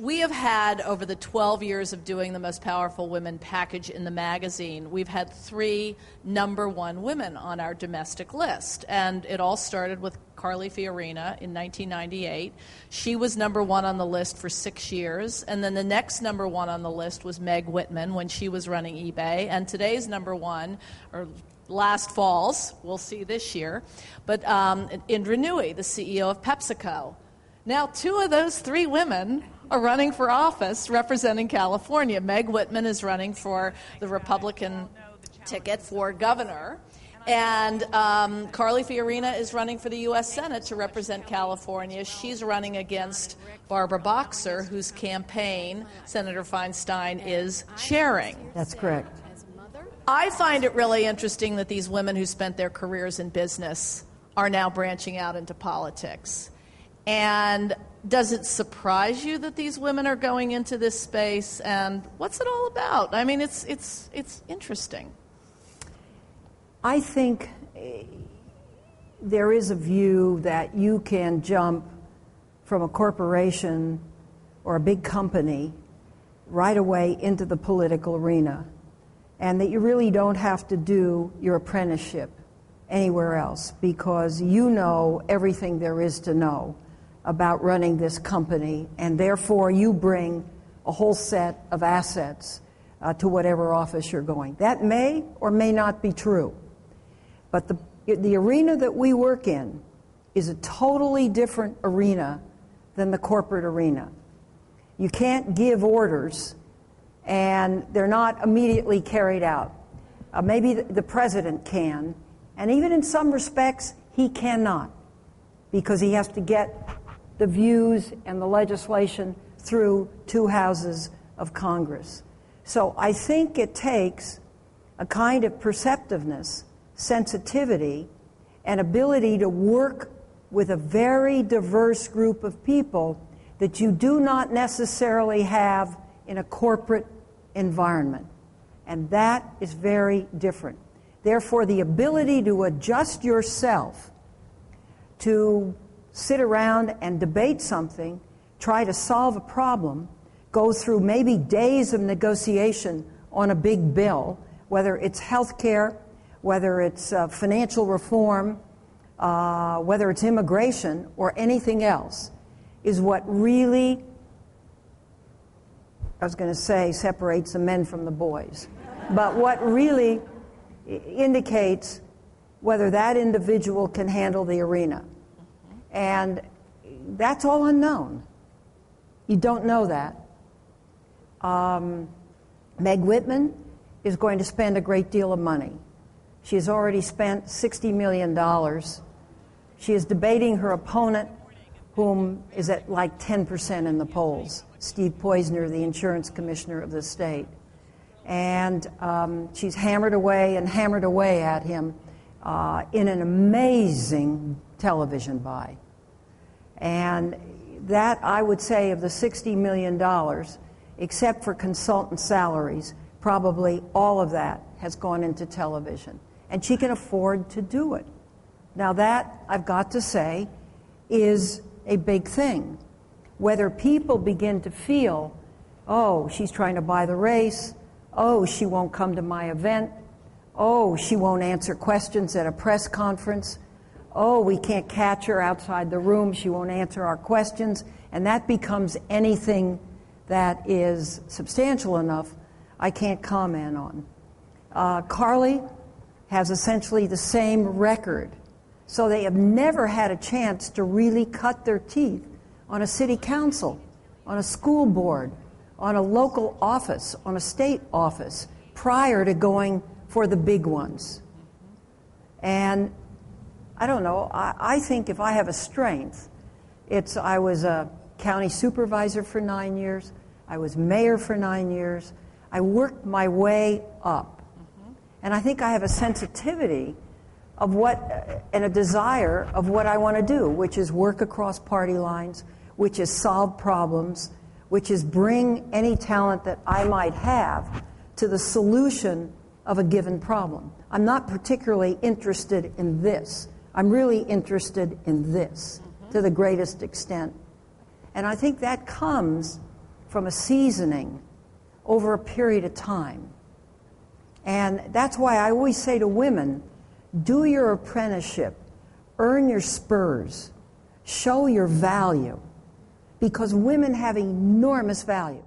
we have had over the 12 years of doing the most powerful women package in the magazine we've had three number one women on our domestic list. And it all started with carly fiorina in 1998 she was number one on the list for six years. And then the next number one on the list was meg whitman when she was running ebay. And today's number one or last fall's we'll see this year but um, indra nooyi the ceo of pepsico. Now two of those three women are running for office representing California. Meg Whitman is running for the Republican ticket for governor. And um, Carly Fiorina is running for the U.S. Senate to represent California. She's running against Barbara Boxer, whose campaign Senator Feinstein is chairing. That's correct. I find it really interesting that these women who spent their careers in business are now branching out into politics. And does it surprise you that these women are going into this space and what's it all about? I mean it's it's it's interesting. I think eh, there is a view that you can jump from a corporation or a big company right away into the political arena and that you really don't have to do your apprenticeship anywhere else because you know everything there is to know about running this company, and therefore you bring a whole set of assets uh, to whatever office you're going. That may or may not be true. But the, the arena that we work in is a totally different arena than the corporate arena. You can't give orders and they're not immediately carried out. Uh, maybe the, the president can, and even in some respects, he cannot because he has to get the views and the legislation through two houses of Congress. So I think it takes a kind of perceptiveness, sensitivity, and ability to work with a very diverse group of people that you do not necessarily have in a corporate environment. And that is very different. Therefore, the ability to adjust yourself to sit around and debate something, try to solve a problem, go through maybe days of negotiation on a big bill, whether it's health care, whether it's uh, financial reform, uh, whether it's immigration, or anything else, is what really, I was going to say, separates the men from the boys. But what really indicates whether that individual can handle the arena. And that's all unknown. You don't know that. Um, Meg Whitman is going to spend a great deal of money. She has already spent $60 million. She is debating her opponent, whom is at like 10% in the polls, Steve Poizner, the insurance commissioner of the state. And um, she's hammered away and hammered away at him uh, in an amazing television buy. And that, I would say, of the $60 million, except for consultant salaries, probably all of that has gone into television. And she can afford to do it. Now, that, I've got to say, is a big thing. Whether people begin to feel, oh, she's trying to buy the race, oh, she won't come to my event, oh, she won't answer questions at a press conference, oh, we can't catch her outside the room, she won't answer our questions, and that becomes anything that is substantial enough, I can't comment on. Uh, Carly has essentially the same record. So they have never had a chance to really cut their teeth on a city council, on a school board, on a local office, on a state office, prior to going for the big ones. And I don't know. I, I think if I have a strength, it's I was a county supervisor for nine years, I was mayor for nine years, I worked my way up. And I think I have a sensitivity of what, and a desire of what I want to do, which is work across party lines, which is solve problems, which is bring any talent that I might have to the solution of a given problem. I'm not particularly interested in this. I'm really interested in this mm-hmm. to the greatest extent. And I think that comes from a seasoning over a period of time. And that's why I always say to women do your apprenticeship, earn your spurs, show your value, because women have enormous value.